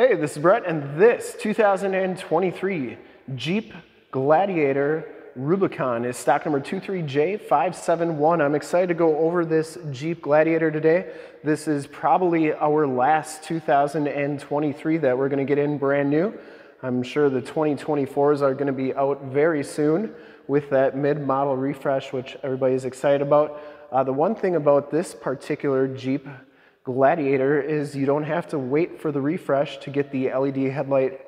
Hey, this is Brett, and this 2023 Jeep Gladiator Rubicon is stock number 23J571. I'm excited to go over this Jeep Gladiator today. This is probably our last 2023 that we're going to get in brand new. I'm sure the 2024s are going to be out very soon with that mid-model refresh, which everybody is excited about. Uh, the one thing about this particular Jeep Gladiator is you don't have to wait for the refresh to get the LED headlight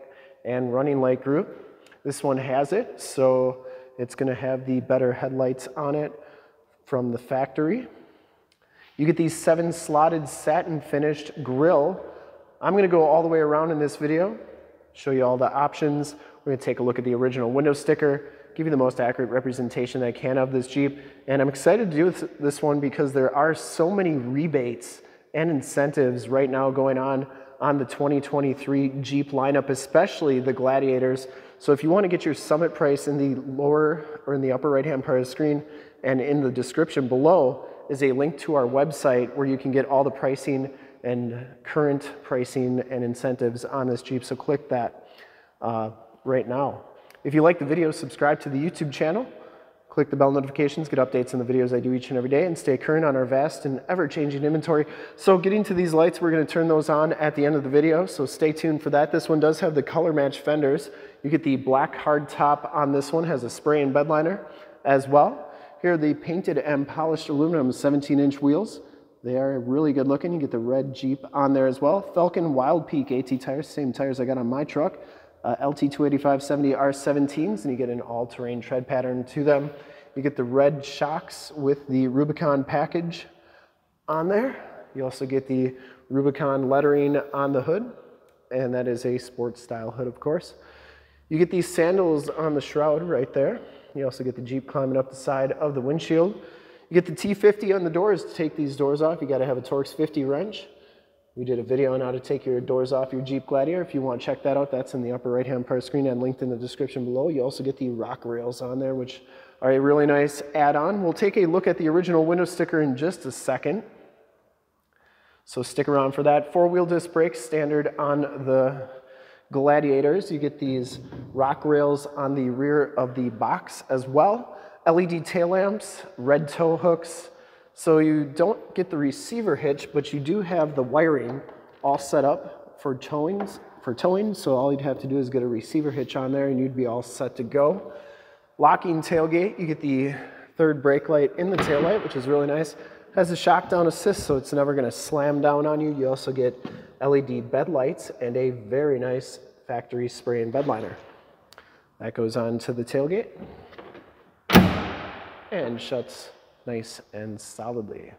and running light group. This one has it, so it's gonna have the better headlights on it from the factory. You get these seven slotted satin finished grill. I'm gonna go all the way around in this video, show you all the options. We're gonna take a look at the original window sticker, give you the most accurate representation I can of this Jeep. And I'm excited to do this one because there are so many rebates and incentives right now going on on the 2023 Jeep lineup, especially the Gladiators. So if you want to get your summit price in the lower or in the upper right hand part of the screen and in the description below is a link to our website where you can get all the pricing and current pricing and incentives on this Jeep. So click that uh, right now. If you like the video, subscribe to the YouTube channel. Click the bell notifications, get updates on the videos I do each and every day, and stay current on our vast and ever-changing inventory. So getting to these lights, we're gonna turn those on at the end of the video, so stay tuned for that. This one does have the color match fenders. You get the black hard top on this one, has a spray and bed liner as well. Here are the painted and polished aluminum 17-inch wheels. They are really good looking. You get the red Jeep on there as well. Falken Wildpeak AT tires, same tires I got on my truck uh, LT285-70 R17s, and you get an all-terrain tread pattern to them. You get the red shocks with the Rubicon package on there. You also get the Rubicon lettering on the hood, and that is a sports style hood, of course. You get these sandals on the shroud right there. You also get the Jeep climbing up the side of the windshield. You get the T50 on the doors to take these doors off. You gotta have a Torx 50 wrench. We did a video on how to take your doors off your Jeep Gladiator. If you want to check that out, that's in the upper right-hand part of the screen and linked in the description below. You also get the rock rails on there, which are a really nice add-on. We'll take a look at the original window sticker in just a second. So stick around for that. Four-wheel disc brakes, standard on the Gladiators. You get these rock rails on the rear of the box as well. LED tail lamps, red tow hooks, so you don't get the receiver hitch, but you do have the wiring all set up for towings, for towing. So all you'd have to do is get a receiver hitch on there and you'd be all set to go. Locking tailgate, you get the third brake light in the tail light, which is really nice. Has a shock down assist, so it's never gonna slam down on you. You also get LED bed lights and a very nice factory spray and bed liner. That goes on to the tailgate and shuts nice and solidly.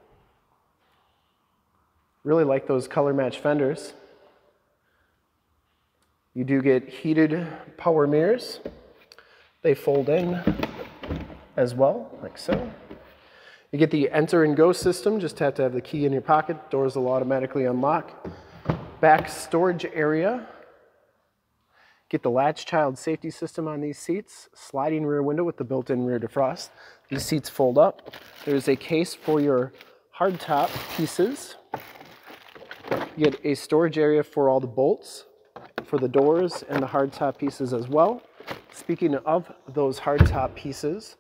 Really like those color match fenders. You do get heated power mirrors. They fold in as well, like so. You get the enter and go system, just have to have the key in your pocket. Doors will automatically unlock. Back storage area. Get the latch child safety system on these seats. Sliding rear window with the built-in rear defrost. These seats fold up. There's a case for your hardtop pieces. You get a storage area for all the bolts, for the doors and the hardtop pieces as well. Speaking of those hardtop pieces,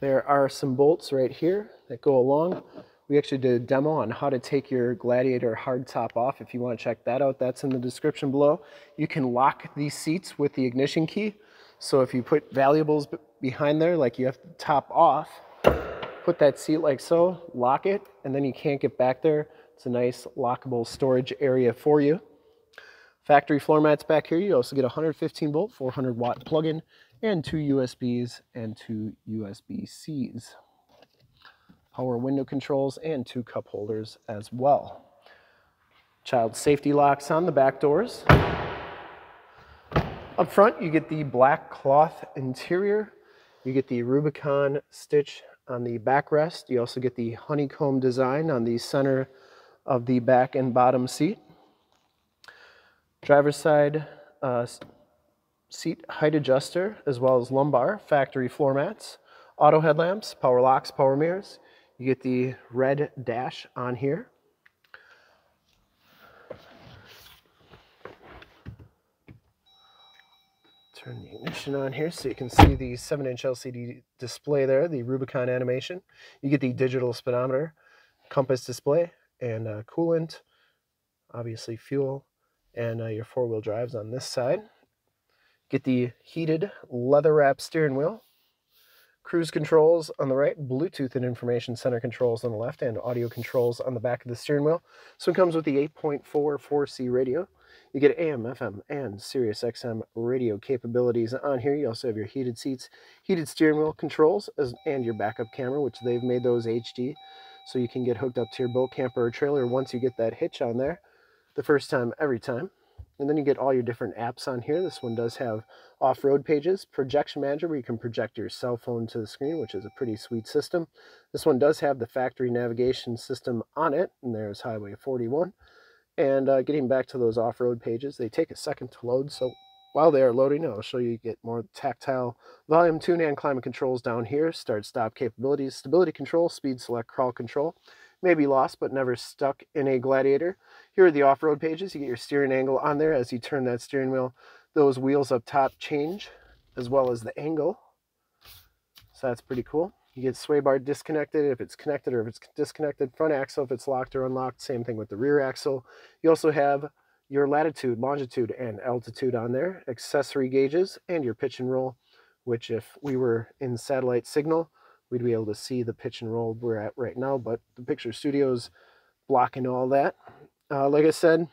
there are some bolts right here that go along. We actually did a demo on how to take your Gladiator hardtop off. If you want to check that out, that's in the description below. You can lock these seats with the ignition key. So if you put valuables behind there, like you have to top off, put that seat like so, lock it, and then you can't get back there. It's a nice lockable storage area for you. Factory floor mats back here. You also get a 115 volt, 400 watt plug-in, and two USBs and two USB-Cs. Power window controls and two cup holders as well. Child safety locks on the back doors. Up front, you get the black cloth interior. You get the Rubicon stitch on the backrest. You also get the honeycomb design on the center of the back and bottom seat. Driver's side uh, seat height adjuster, as well as lumbar, factory floor mats, auto headlamps, power locks, power mirrors. You get the red dash on here. Turn the ignition on here so you can see the 7-inch LCD display there, the Rubicon animation. You get the digital speedometer, compass display, and uh, coolant, obviously fuel, and uh, your four-wheel drives on this side. Get the heated leather wrap steering wheel, cruise controls on the right, Bluetooth and information center controls on the left, and audio controls on the back of the steering wheel. So it comes with the 8.4 4C radio. You get AM, FM, and Sirius XM radio capabilities on here. You also have your heated seats, heated steering wheel controls, and your backup camera, which they've made those HD. So you can get hooked up to your boat, camper, or trailer once you get that hitch on there. The first time, every time. And then you get all your different apps on here. This one does have off-road pages, projection manager where you can project your cell phone to the screen, which is a pretty sweet system. This one does have the factory navigation system on it, and there's Highway 41. And uh, getting back to those off-road pages, they take a second to load. So while they are loading, I'll show you get more tactile volume, tune, and climate controls down here. Start, stop capabilities, stability control, speed select, crawl control may be lost but never stuck in a Gladiator. Here are the off-road pages. You get your steering angle on there as you turn that steering wheel. Those wheels up top change as well as the angle. So that's pretty cool. You get sway bar disconnected if it's connected or if it's disconnected. Front axle if it's locked or unlocked. Same thing with the rear axle. You also have your latitude, longitude, and altitude on there. Accessory gauges and your pitch and roll, which if we were in satellite signal, we'd be able to see the pitch and roll we're at right now, but the Picture Studio's blocking all that. Uh, like I said,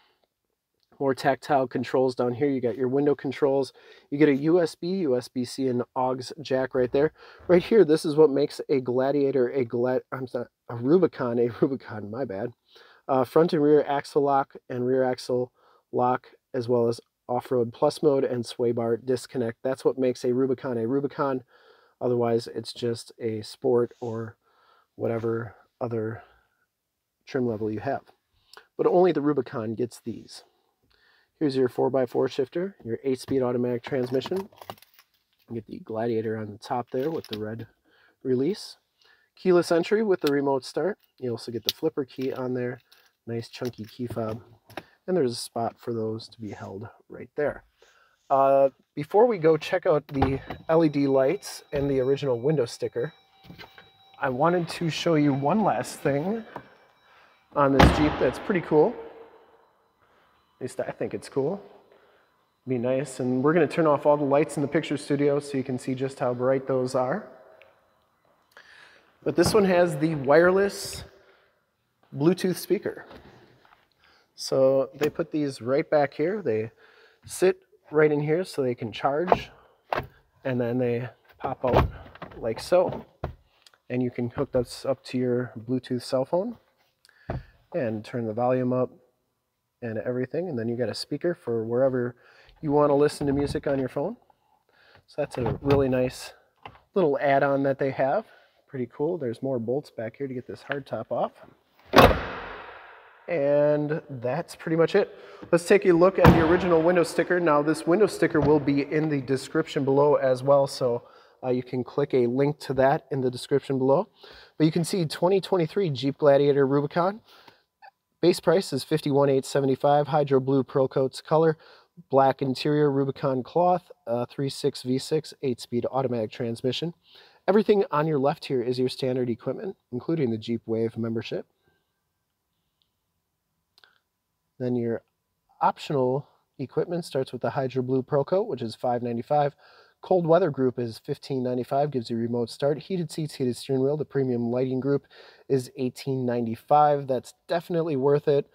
more tactile controls down here. You got your window controls. You get a USB, USB-C, and AUX jack right there. Right here, this is what makes a Gladiator a Glad. I'm sorry, a Rubicon a Rubicon. My bad. Uh, front and rear axle lock and rear axle lock, as well as off-road plus mode and sway bar disconnect. That's what makes a Rubicon a Rubicon. Otherwise, it's just a sport or whatever other trim level you have. But only the Rubicon gets these. Here's your 4x4 shifter, your 8-speed automatic transmission. You get the Gladiator on the top there with the red release. Keyless entry with the remote start. You also get the flipper key on there. Nice chunky key fob. And there's a spot for those to be held right there. Uh, before we go check out the LED lights and the original window sticker, I wanted to show you one last thing on this Jeep that's pretty cool. At least I think it's cool. Be nice. And we're going to turn off all the lights in the picture studio so you can see just how bright those are. But this one has the wireless Bluetooth speaker. So they put these right back here. They sit right in here so they can charge and then they pop out like so. And you can hook this up to your Bluetooth cell phone and turn the volume up and everything. And then you got a speaker for wherever you want to listen to music on your phone. So that's a really nice little add-on that they have. Pretty cool. There's more bolts back here to get this hard top off and that's pretty much it. Let's take a look at the original window sticker. Now this window sticker will be in the description below as well, so uh, you can click a link to that in the description below. But you can see 2023 Jeep Gladiator Rubicon. Base price is $51,875, Hydro Blue Pearl Coats color, black interior Rubicon cloth, uh, 3.6 V6, 8-speed automatic transmission. Everything on your left here is your standard equipment, including the Jeep Wave membership. Then your optional equipment starts with the Hydro Blue Pearl Coat, which is $5.95. Cold Weather Group is $15.95, gives you remote start. Heated seats, heated steering wheel. The Premium Lighting Group is $18.95. That's definitely worth it.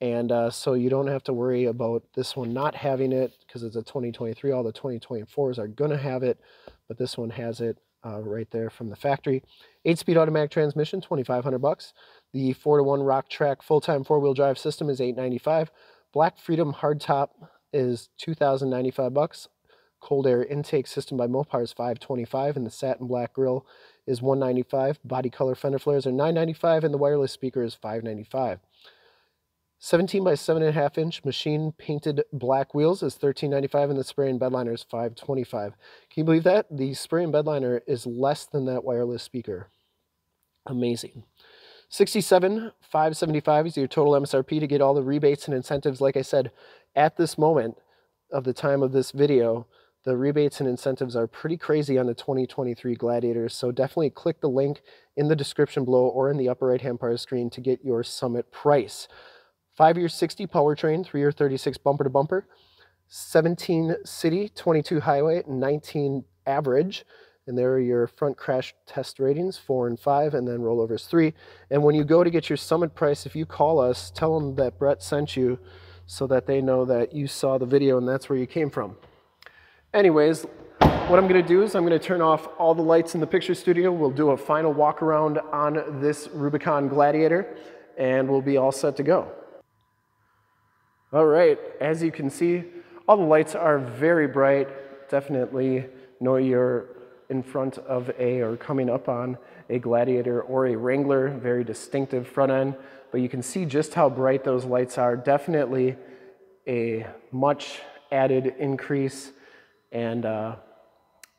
And uh, so you don't have to worry about this one not having it because it's a 2023. All the 2024s are going to have it, but this one has it uh, right there from the factory. Eight-speed automatic transmission, 2,500 bucks. The 4 to 1 Rock-Trac full-time four-wheel drive system is 895. Black Freedom hardtop is 2,095 bucks. Cold air intake system by Mopar is 525 and the satin black grill is 195. Body color fender flares are 995 and the wireless speaker is 595. 17 by 7.5 inch machine painted black wheels is 13.95 and the spray and bedliner is 5.25. Can you believe that? The spray and bedliner is less than that wireless speaker. Amazing. 67,575 is your total MSRP to get all the rebates and incentives. Like I said, at this moment of the time of this video, the rebates and incentives are pretty crazy on the 2023 Gladiators, so definitely click the link in the description below or in the upper right hand part of the screen to get your summit price. 5 year 60 powertrain, 3 year 36 bumper to bumper, 17 city, 22 highway, 19 average. And there are your front crash test ratings, four and five, and then rollovers three. And when you go to get your summit price, if you call us, tell them that Brett sent you so that they know that you saw the video and that's where you came from. Anyways, what I'm gonna do is I'm gonna turn off all the lights in the picture studio. We'll do a final walk around on this Rubicon Gladiator and we'll be all set to go. All right, as you can see, all the lights are very bright. Definitely know you're in front of a or coming up on a Gladiator or a Wrangler, very distinctive front end. But you can see just how bright those lights are. Definitely a much added increase and uh,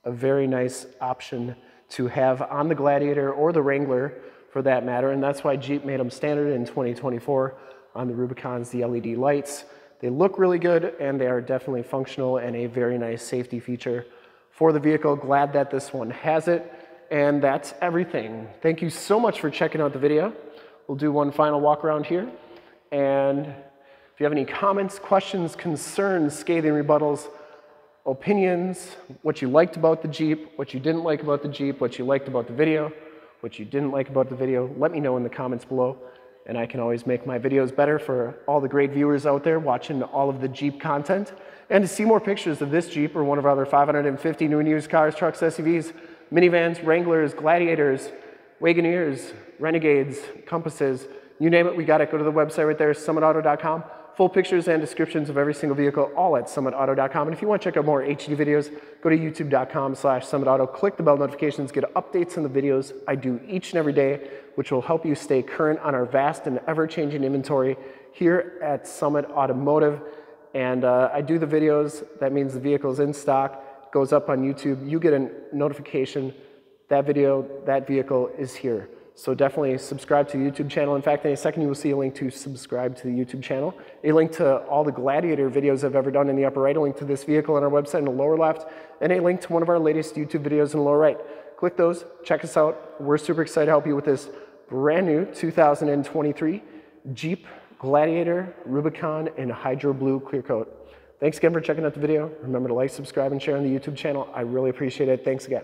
a very nice option to have on the Gladiator or the Wrangler for that matter. And that's why Jeep made them standard in 2024 on the Rubicons, the LED lights. They look really good and they are definitely functional and a very nice safety feature for the vehicle. Glad that this one has it. And that's everything. Thank you so much for checking out the video. We'll do one final walk around here. And if you have any comments, questions, concerns, scathing rebuttals, opinions, what you liked about the Jeep, what you didn't like about the Jeep, what you liked about the video, what you didn't like about the video, let me know in the comments below and I can always make my videos better for all the great viewers out there watching all of the Jeep content. And to see more pictures of this Jeep or one of our other 550 new and used cars, trucks, SUVs, minivans, Wranglers, Gladiators, Wagoneers, Renegades, Compasses, you name it, we got it. Go to the website right there, summitauto.com. Full pictures and descriptions of every single vehicle, all at summitauto.com. And if you want to check out more HD videos, go to youtube.com slash summitauto. Click the bell notifications, get updates on the videos I do each and every day, which will help you stay current on our vast and ever-changing inventory here at Summit Automotive. And uh, I do the videos, that means the vehicle's in stock, goes up on YouTube. You get a notification, that video, that vehicle is here. So definitely subscribe to the YouTube channel. In fact, in a second, you will see a link to subscribe to the YouTube channel, a link to all the Gladiator videos I've ever done in the upper right, a link to this vehicle on our website in the lower left, and a link to one of our latest YouTube videos in the lower right. Click those, check us out. We're super excited to help you with this brand new 2023 Jeep Gladiator Rubicon and Hydro Blue Clear Coat. Thanks again for checking out the video. Remember to like, subscribe, and share on the YouTube channel. I really appreciate it. Thanks again.